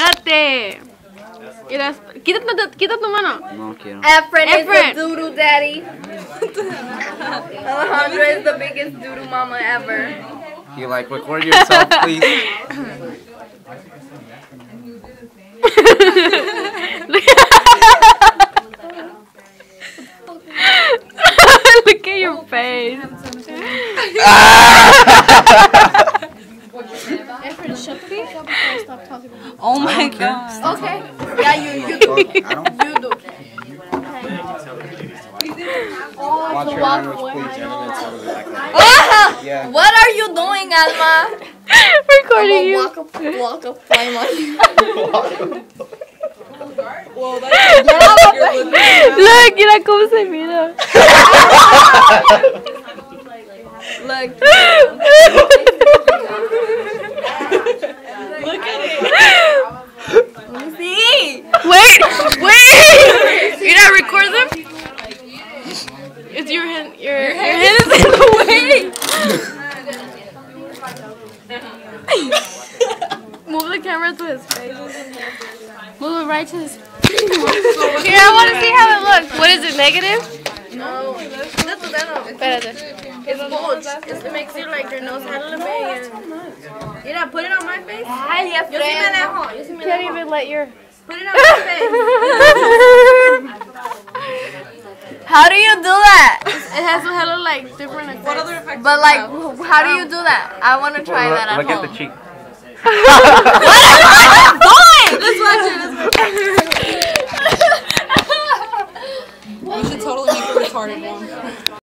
Espérate. Mira, quita tu, quita tu mano. No quiero. Efren is Efren. the doodoo daddy. Alejandra is the biggest doodoo mama ever. You like record yourself, please. Look at your face. Oh my god. Okay. Yeah, you you do. I don't You do. want your language, please. And then it's out of the back. Ah! Yeah. What are you doing, Alma? Recording you. Walk up, walk up, flame on you. Look, mira cómo se mira. Look. See? Wait, wait. You not record them? It's your hand. Your, your hand is in the way. Move the camera to his face. Move it right to his. Here, I want to see how it looks. What is it? Negative? No. That's what I. Espérate. It's bulge. It makes you like your nose had a little bit. You know, put it on my face. Ay, Yo sí me dejo. Yo sí me Can't even let your. Put it on my face. How do you do that? It has a hella like different effects. What other effects? But like, wh- how do you do that? I want to try that at Look home. at the cheek. You should totally make a retarded one.